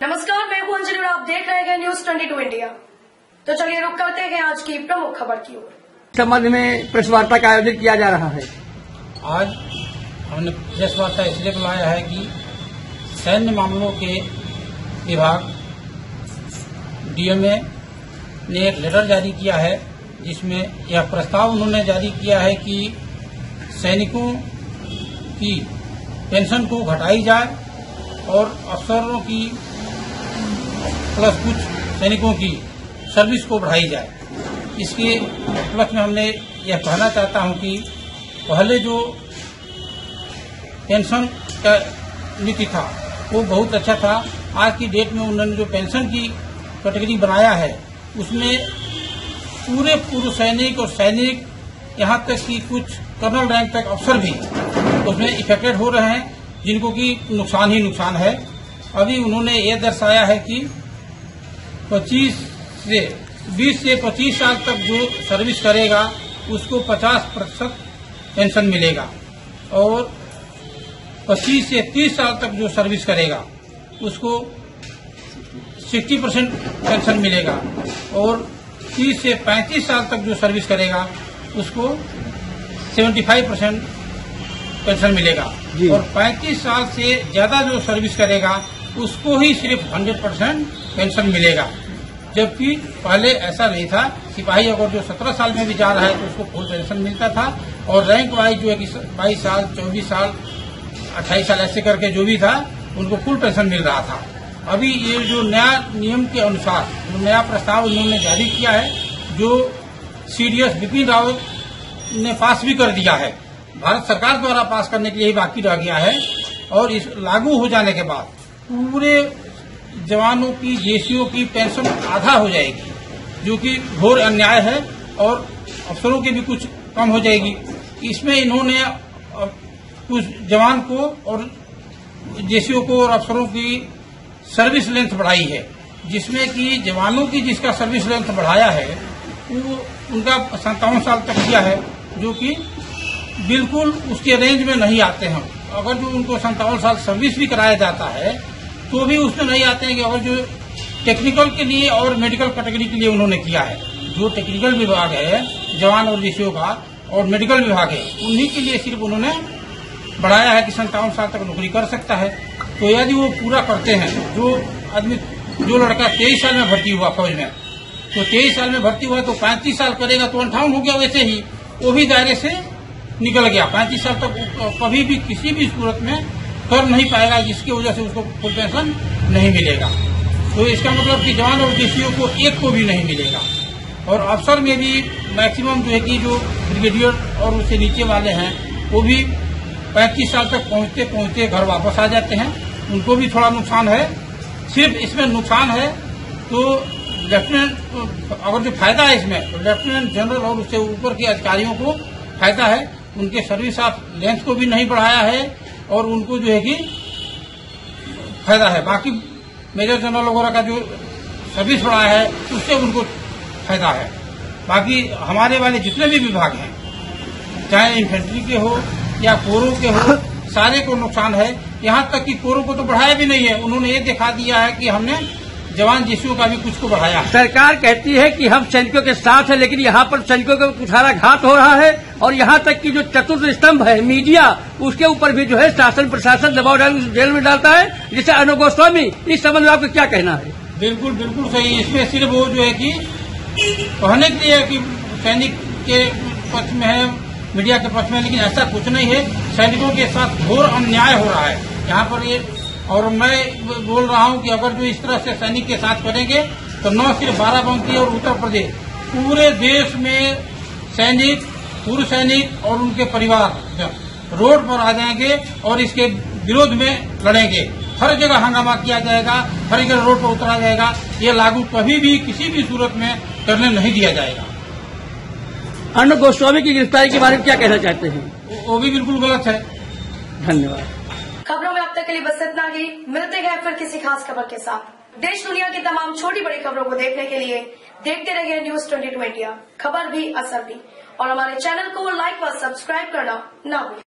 देख रहे हैं न्यूज़ ट्वेंटी टू इंडिया तो चलिए रुक करते हैं आज की प्रमुख खबर की ओर। संबंध में प्रेस वार्ता का आयोजन किया जा रहा है। आज हमने प्रेस वार्ता इसलिए बुलाया है कि सैन्य मामलों के विभाग डीएमए ने एक लेटर जारी किया है जिसमें यह प्रस्ताव उन्होंने जारी किया है कि सैनिकों की पेंशन को घटाई जाए और अफसरों की प्लस कुछ सैनिकों की सर्विस को बढ़ाई जाए। इसके उपलक्ष्य में हमने यह कहना चाहता हूँ कि पहले जो पेंशन का नीति था, वो बहुत अच्छा था। आज की डेट में उन्होंने जो पेंशन की कैटेगरी बनाया है, उसमें पूरे पूर्व सैनिक और सैनिक यहाँ तक कि कुछ कर्नल रैंक तक अफसर भी उसमें इफेक्टेड हो रहे हैं, जिनको कि नुकसान ही नुकसान है। अभी उन्होंने ये दर्शाया है कि 25 से 20 से 25 साल तक जो सर्विस करेगा उसको 50 प्रतिशत पेंशन मिलेगा। और 25 से 30 साल तक जो सर्विस करेगा उसको 60 परसेंट पेंशन मिलेगा। और 30 से 35 साल तक जो सर्विस करेगा उसको 75 परसेंट पेंशन मिलेगा। और 35 साल से ज़्यादा जो सर्विस करेगा उसको ही सिर्फ़ 100 परसेंट पेंशन मिलेगा। जबकि पहले ऐसा नहीं था। सिपाही अगर जो 17 साल में भी जा रहा है तो उसको फुल पेंशन मिलता था। और रैंक वाइज जो है 22 साल 24 साल 28 साल ऐसे करके जो भी था, उनको फुल पेंशन मिल रहा था। अभी ये जो नया नियम के अनुसार, जो नया प्रस्ताव उन्होंने जारी किया है, जो सीडीएस बिपिन रावत ने पास भी कर दिया है। भारत सरकार द्वारा पास करने के लिए बाकी रह गया है और इस लागू हो जाने के बाद पूरे जवानों की जेसीओ की पेंशन आधा हो जाएगी, जो कि घोर अन्याय है और अफसरों की भी कुछ कम हो जाएगी। इसमें इन्होंने कुछ जवान को और जेसीओ को और अफसरों की सर्विस लेंथ बढ़ाई है, जिसमें कि जवानों की जिसका सर्विस लेंथ बढ़ाया है, वो उनका संतावन साल तक किया है, जो कि बिल्कुल उसके रेंज में नहीं आते हैं। अगर जो उनको संतावन साल सर्विस भी कराया जाता है तो भी उसमें नहीं आते हैं कि अगर जो टेक्निकल के लिए और मेडिकल कैटेगरी के लिए उन्होंने किया है। जो टेक्निकल विभाग है, जवान और विषयों का, और मेडिकल विभाग है, उन्हीं के लिए सिर्फ़ उन्होंने बढ़ाया है कि संतावन साल तक नौकरी कर सकता है। तो यदि वो पूरा करते हैं, जो आदमी, जो लड़का तेईस साल में भर्ती हुआ फौज में तो तेईस साल में भर्ती हुआ तो पैंतीस साल करेगा तो अंठावन हो गया वैसे ही। वो भी दायरे से निकल गया। पैंतीस साल तक कभी भी किसी भी सूरत में कर नहीं पाएगा, जिसकी वजह से उसको फुल पेंशन नहीं मिलेगा। तो इसका मतलब कि जवान और डीसीओ को एक को भी नहीं मिलेगा। और अफसर में भी मैक्सिमम जो है कि जो ब्रिगेडियर और उससे नीचे वाले हैं, वो भी पैंतीस साल तक पहुँचते पहुँचते घर वापस आ जाते हैं। उनको भी थोड़ा नुकसान है। सिर्फ़ इसमें नुकसान है तो लेफ्टिनेंट, अगर जो फ़ायदा है इसमें तो लेफ्टिनेंट जनरल और उससे ऊपर के अधिकारियों को फ़ायदा है। उनके सर्विस ऑफ़ लेंथ को भी नहीं बढ़ाया है। और उनको जो है कि फ़ायदा है। बाकी मेजर जनरल वगैरह का जो सर्विस बढ़ाया है, उससे उनको फ़ायदा है। बाकी हमारे वाले जितने भी विभाग हैं, चाहे इन्फेंट्री के हो या कोरों के हो, सारे को नुकसान है। यहाँ तक कि कोरों को तो बढ़ाया भी नहीं है। उन्होंने ये दिखा दिया है कि हमने जवान जीसीओ का भी कुछ को बढ़ाया। सरकार कहती है कि हम सैनिकों के साथ हैं लेकिन यहाँ पर सैनिकों का कुठारा घात हो रहा है और यहाँ तक कि जो चतुर्थ स्तंभ है मीडिया उसके ऊपर भी जो है शासन प्रशासन दबाव डाल जेल में डालता है। जैसे अनु गोस्वामी इस संबंध में आपका क्या कहना है? बिल्कुल बिल्कुल सही। इसमें सिर्फ़ वो जो है कि कहने के लिए कि सैनिक के पक्ष में है मीडिया के पक्ष में लेकिन ऐसा कुछ नहीं है। सैनिकों के साथ घोर अन्याय हो रहा है। यहाँ पर ये और मैं बोल रहा हूँ कि अगर जो इस तरह से सैनिक के साथ करेंगे तो न सिर्फ़ बाराबंकी और उत्तर प्रदेश पूरे देश में सैनिक पूर्व सैनिक और उनके परिवार रोड पर आ जाएँगे और इसके विरोध में लड़ेंगे। हर जगह हंगामा किया जाएगा हर जगह रोड पर उतरा जाएगा। ये लागू कभी भी किसी भी सूरत में करने नहीं दिया जाएगा। अनु गोस्वामी की गिरफ्तारी के बारे में क्या कहना चाहते हैं? वो- भी बिल्कुल गलत है। धन्यवाद। के लिए बस इतना ही। मिलते हैं फिर किसी खास खबर के साथ। देश दुनिया की तमाम छोटी बड़ी खबरों को देखने के लिए देखते रहिए न्यूज़ ट्वेंटी इंडिया खबर भी, असर भी। और हमारे चैनल को लाइक व सब्सक्राइब करना न भूलें